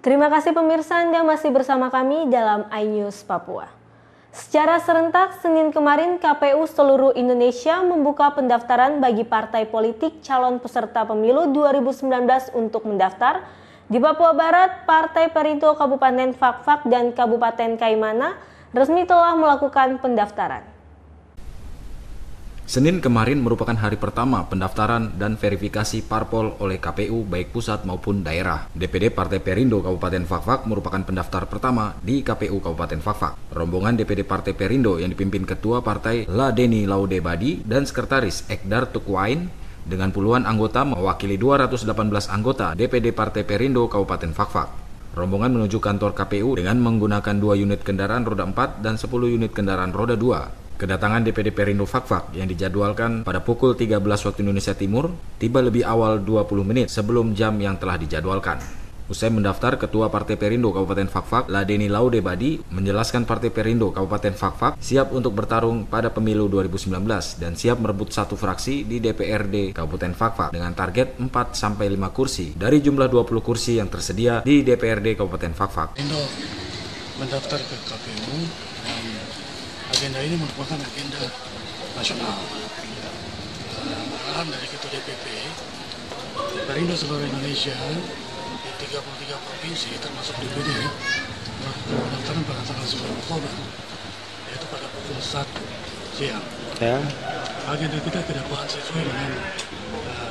Terima kasih pemirsa Anda masih bersama kami dalam iNews Papua. Secara serentak, Senin kemarin KPU seluruh Indonesia membuka pendaftaran bagi partai politik calon peserta pemilu 2019 untuk mendaftar. Di Papua Barat, Partai Perindo Kabupaten Fakfak dan Kabupaten Kaimana resmi telah melakukan pendaftaran. Senin kemarin merupakan hari pertama pendaftaran dan verifikasi parpol oleh KPU baik pusat maupun daerah. DPD Partai Perindo Kabupaten Fakfak merupakan pendaftar pertama di KPU Kabupaten Fakfak. Rombongan DPD Partai Perindo yang dipimpin Ketua Partai Ladeni Laude Badi dan Sekretaris Ekdar Tukwain dengan puluhan anggota mewakili 218 anggota DPD Partai Perindo Kabupaten Fakfak. Rombongan menuju kantor KPU dengan menggunakan dua unit kendaraan roda 4 dan 10 unit kendaraan roda 2. Kedatangan DPD Perindo Fakfak yang dijadwalkan pada pukul 13 waktu Indonesia Timur tiba lebih awal 20 menit sebelum jam yang telah dijadwalkan. Usai mendaftar, Ketua Partai Perindo Kabupaten Fakfak, Ladeni Laude Badi, menjelaskan Partai Perindo Kabupaten Fakfak siap untuk bertarung pada pemilu 2019 dan siap merebut satu fraksi di DPRD Kabupaten Fakfak dengan target 4-5 kursi dari jumlah 20 kursi yang tersedia di DPRD Kabupaten Fakfak. Indo mendaftar ke KPU agenda ini merupakan agenda nasional. Arahan dari Ketua DPP, Perindo seluruh Indonesia di 33 provinsi termasuk DPD melakukan pendaftaran pada tanggal 10 Oktober, yaitu pada pukul 1 siang. Ya. Agenda kita ke depan sesuai dengan uh,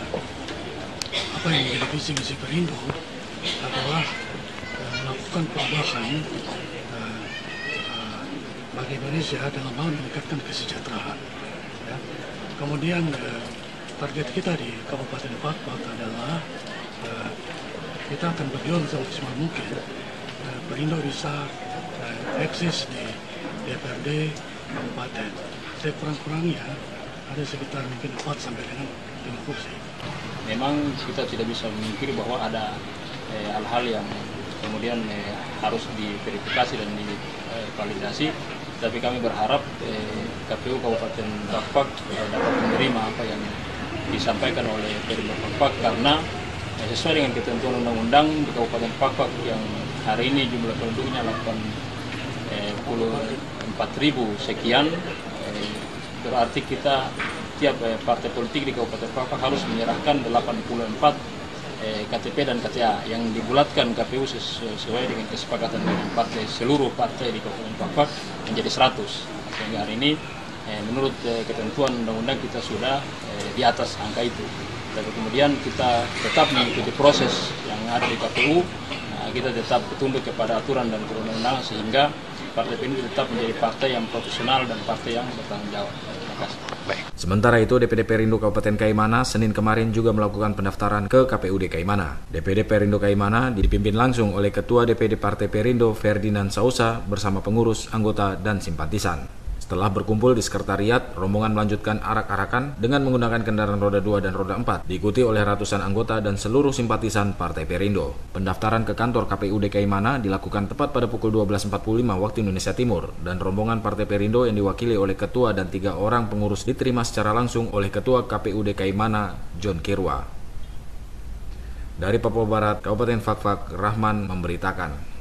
apa yang menjadi visi misi Perindo adalah uh, melakukan perubahan bagi Indonesia dalam hal meningkatkan kesejahteraan. Ya. Kemudian uh, target kita di Kabupaten Fakfak adalah uh, kita akan berjuang semaksimal mungkin uh, Perindo bisa uh, eksis di DPRD Kabupaten. Saya kurang-kurangnya ada sekitar mungkin 4 sampai dengan 5 kursi. memang kita tidak bisa memungkiri bahwa ada eh, hal-hal yang kemudian eh, harus diverifikasi dan divalidasi tapi kami berharap eh, KPU Kabupaten Bakpak eh, dapat menerima apa yang disampaikan oleh Perindo Bakpak karena eh, sesuai dengan ketentuan undang-undang di Kabupaten Bakpak yang hari ini jumlah penduduknya 84 ribu sekian eh, berarti kita tiap eh, partai politik di Kabupaten Papua harus menyerahkan 84 eh, KTP dan KTA yang dibulatkan KPU ses- sesuai dengan kesepakatan dengan partai seluruh partai di Kabupaten Papua menjadi 100 sehingga hari ini eh, menurut eh, ketentuan undang-undang kita sudah eh, di atas angka itu. Tapi kemudian kita tetap mengikuti proses yang ada di KPU nah, kita tetap tunduk kepada aturan dan perundang-undangan sehingga partai ini tetap menjadi partai yang profesional dan partai yang bertanggung jawab. Sementara itu, DPD Perindo Kabupaten Kaimana Senin kemarin juga melakukan pendaftaran ke KPUD Kaimana. DPD Perindo Kaimana dipimpin langsung oleh Ketua DPD Partai Perindo Ferdinand Sausa bersama pengurus, anggota, dan simpatisan. Setelah berkumpul di sekretariat, rombongan melanjutkan arak-arakan dengan menggunakan kendaraan roda 2 dan roda 4, diikuti oleh ratusan anggota dan seluruh simpatisan Partai Perindo. Pendaftaran ke kantor KPU DKI Mana dilakukan tepat pada pukul 12.45 waktu Indonesia Timur, dan rombongan Partai Perindo yang diwakili oleh ketua dan tiga orang pengurus diterima secara langsung oleh Ketua KPU DKI Mana, John Kirwa. Dari Papua Barat, Kabupaten Fakfak, Rahman memberitakan.